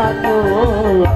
Oh.